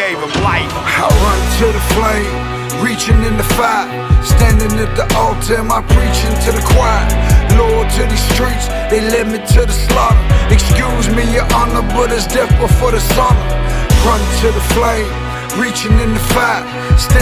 gave him life. I run to the flame, reaching in the fire, standing at the altar, am I preaching to the choir? Lord to these streets, they led me to the slaughter. Excuse me, your honor, but it's death before the summer. Run to the flame, reaching in the fire, standing.